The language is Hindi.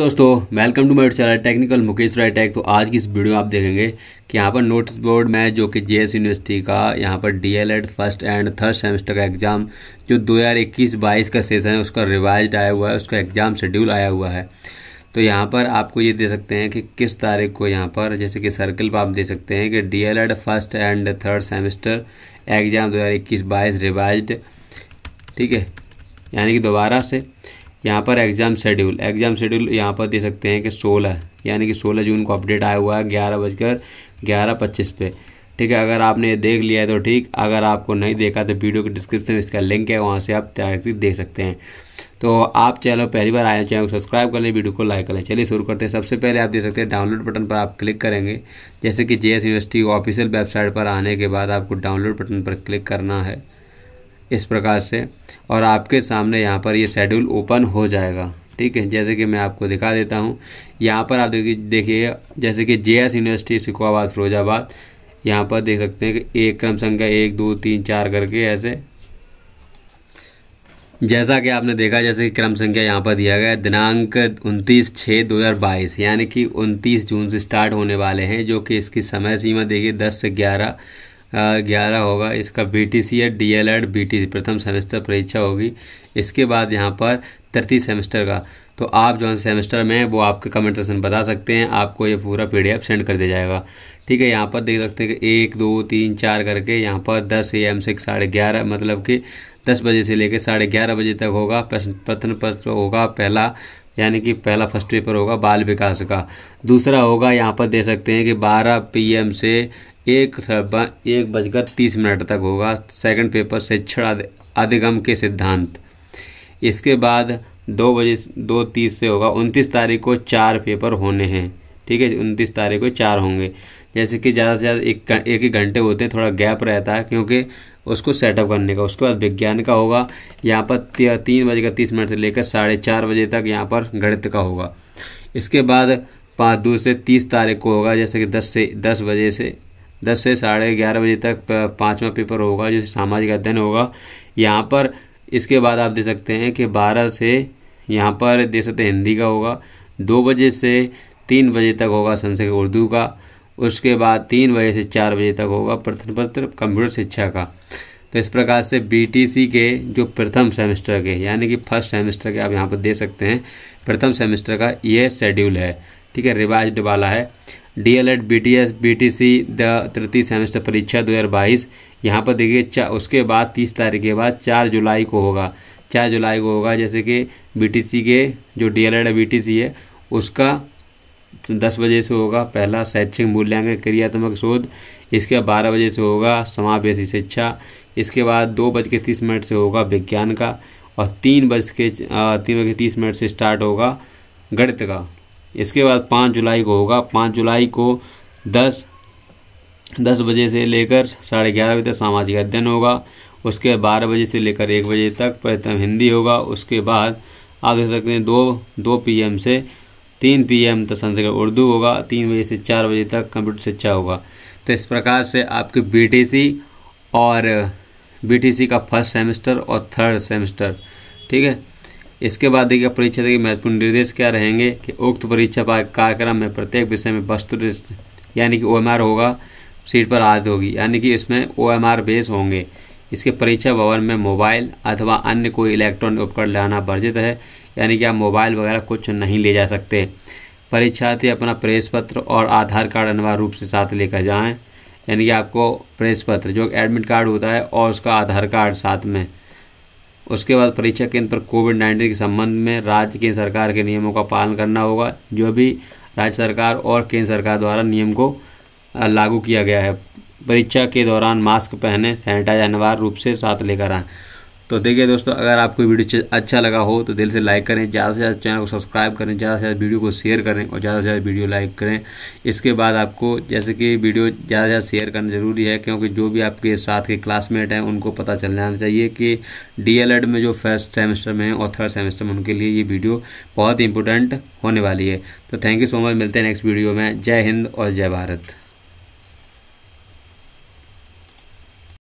दोस्तों welcome to my channel technical Mukesh Rai tech तो आज की इस वीडियो आप देखेंगे कि यहाँ पर नोटिस बोर्ड में जो कि जेएस यूनिवर्सिटी का यहाँ पर DElEd first and third semester का एग्ज़ाम जो 2021-22 का सेशन है, उसका रिवाइज आया हुआ है, उसका एग्ज़ाम शेड्यूल आया हुआ है। तो यहाँ पर आपको ये दे सकते हैं कि किस तारीख को यहाँ पर, जैसे कि सर्कल पर आप दे सकते हैं कि D first and third semester exam दो हज़ार रिवाइज ठीक है? यानी कि दोबारा से यहाँ पर एग्ज़ाम शेड्यूल एग्ज़ाम शेड्यूल यहाँ पर दे सकते हैं कि सोलह, यानी कि सोलह जून को अपडेट आया हुआ है ग्यारह बजकर ग्यारह पच्चीस पे। ठीक है, अगर आपने देख लिया है तो ठीक, अगर आपको नहीं देखा तो वीडियो के डिस्क्रिप्शन में इसका लिंक है, वहाँ से आप डायरेक्टली देख सकते हैं। तो आप चैनल पहली बार आए चैनल को सब्सक्राइब कर लें वीडियो को लाइक कर लें। चलिए शुरू करते हैं। सबसे पहले आप देख सकते हैं डाउनलोड बटन पर आप क्लिक करेंगे। जैसे कि जे यूनिवर्सिटी ऑफिशियल वेबसाइट पर आने के बाद आपको डाउनलोड बटन पर क्लिक करना है। इस प्रकार से, और आपके सामने यहाँ पर ये शेड्यूल ओपन हो जाएगा। ठीक है? जैसे कि मैं आपको दिखा देता हूँ। यहाँ पर आप देखिए देखिए, जैसे कि J S university Shikohabad Firozabad यहाँ पर देख सकते हैं कि एक क्रम संख्या एक, दो, तीन, चार करके ऐसे। जैसा कि आपने देखा, जैसे कि क्रम संख्या यहाँ पर दिया गया है, दिनांक उनतीस छः दो हज़ार बाईस, यानी कि उनतीस जून से स्टार्ट होने वाले हैं, जो कि इसकी समय सीमा देखिए, दस से ग्यारह ग्यारह होगा। इसका बी टी सी है D L Ed B T प्रथम सेमेस्टर परीक्षा होगी। इसके बाद यहाँ पर तृतीय सेमेस्टर का। तो आप जो सेमेस्टर में वो आपके कमेंट सेक्शन बता सकते हैं। आपको ये पूरा पीडीएफ सेंड कर दिया जाएगा। ठीक है, यहाँ पर देख सकते हैं कि एक, दो, तीन, चार करके यहाँ पर दस ए एम से साढ़े ग्यारह मतलब कि दस बजे से लेकर साढ़े ग्यारह बजे तक होगा। प्रश्न पत्र होगा पहला, यानी कि पहला फ़र्स्ट पेपर होगा बाल विकास का। दूसरा होगा, यहाँ पर दे सकते हैं कि बारह पीएम से एक एक बजकर तीस मिनट तक होगा। सेकंड पेपर शिक्षण अधिगम के सिद्धांत। इसके बाद दो बजे, दो तीस से होगा। उनतीस तारीख को चार पेपर होने हैं। ठीक है उनतीस तारीख को चार होंगे। जैसे कि ज़्यादा से ज़्यादा एक एक ही घंटे होते हैं, थोड़ा गैप रहता है, क्योंकि उसको सेटअप करने का, उसके बाद विज्ञान का होगा। यहाँ पर तीन बजे का तीस मिनट से लेकर साढ़े चार बजे तक यहाँ पर गणित का होगा। इसके बाद पाँच, दो से तीस तारीख को होगा, जैसे कि दस से, दस बजे से दस से साढ़े ग्यारह बजे तक पाँचवा पेपर होगा, जो सामाजिक अध्ययन होगा। यहाँ पर इसके बाद आप दे सकते हैं कि बारह से यहाँ पर दे सकते हैं, हिंदी का होगा, दो बजे से तीन बजे तक होगा संस्कृत उर्दू का, उसके बाद तीन बजे से चार बजे तक होगा प्रथम पत्र कंप्यूटर शिक्षा का। तो इस प्रकार से बीटीसी के जो प्रथम सेमेस्टर के, यानी कि फ़र्स्ट सेमेस्टर के आप यहाँ पर दे सकते हैं, प्रथम सेमेस्टर का ये शेड्यूल है। ठीक है रिवाइज वाला है। D L Ed B T S B T C the तृतीय सेमेस्टर परीक्षा दो हज़ार बाईस। यहाँ पर देखिए उसके बाद तीस तारीख के बाद चार जुलाई को होगा। चार जुलाई को होगा, जैसे कि बी टी सी के जो D L Ed B T C है, उसका दस बजे से होगा पहला शैक्षिक मूल्यांकन क्रियात्मक शोध। इसके बाद बारह बजे से होगा समावेशी शिक्षा। इसके बाद दो बज के तीस मिनट से होगा विज्ञान का। और तीन बज के तीन बज के तीस मिनट से स्टार्ट होगा गणित का। इसके बाद पाँच जुलाई को होगा। पाँच जुलाई को दस दस बजे से लेकर साढ़े ग्यारह बजे तक सामाजिक अध्ययन होगा। उसके बारह बजे से लेकर एक बजे तक प्रथम हिंदी होगा। उसके बाद आप देख सकते हैं दो दो पीएम से तीन पीएम तक संस्कृत उर्दू होगा। तीन बजे से चार बजे तक कंप्यूटर शिक्षा होगा। तो इस प्रकार से आपके बीटीसी और बीटीसी का फ़र्स्ट सेमेस्टर और थर्ड सेमेस्टर ठीक है? इसके बाद देखिए परीक्षा के महत्वपूर्ण निर्देश क्या रहेंगे कि उक्त परीक्षा कार्यक्रम में प्रत्येक विषय में वस्तु यानी कि ओएमआर होगा, सीट पर आदि होगी, यानी कि इसमें OMR बेस होंगे। इसके परीक्षा भवन में मोबाइल अथवा अन्य कोई इलेक्ट्रॉनिक उपकरण लाना वर्जित है, यानी कि आप मोबाइल वगैरह कुछ नहीं ले जा सकते। परीक्षार्थी अपना प्रेस पत्र और आधार कार्ड अनिवार्य रूप से साथ लेकर जाएँ, यानी कि आपको प्रेस पत्र जो एडमिट कार्ड होता है और उसका आधार कार्ड साथ में। उसके बाद परीक्षा केंद्र पर कोविड नाइन्टीन के संबंध में राज्य केंद्र सरकार के नियमों का पालन करना होगा, जो भी राज्य सरकार और केंद्र सरकार द्वारा नियम को लागू किया गया है। परीक्षा के दौरान मास्क पहने सैनिटाइज अनिवार्य रूप से साथ लेकर आएँ। तो देखिए दोस्तों, अगर आपको वीडियो अच्छा लगा हो तो दिल से लाइक करें, ज़्यादा से ज़्यादा चैनल को सब्सक्राइब करें, ज़्यादा से ज़्यादा वीडियो को शेयर करें और ज़्यादा से ज़्यादा वीडियो लाइक करें। इसके बाद आपको जैसे कि वीडियो ज़्यादा से ज़्यादा शेयर करना ज़रूरी है, क्योंकि जो भी आपके साथ के क्लासमेट हैं, उनको पता चल जाना चाहिए कि डी में जो फ़र्स्ट सेमेस्टर में और थर्ड सेमेस्टर में उनके लिए ये वीडियो बहुत इंपॉर्टेंट होने वाली है। तो थैंक यू सो मच मिलते हैं नेक्स्ट वीडियो में। जय हिंद और जय भारत।